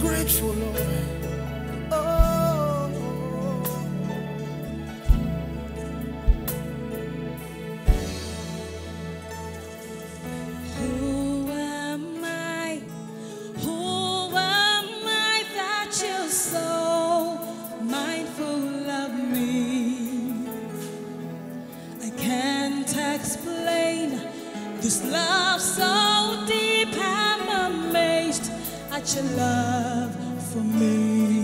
grateful, Lord. Who am I? Who am I that you're so mindful of me? I can't explain this love song your love for me.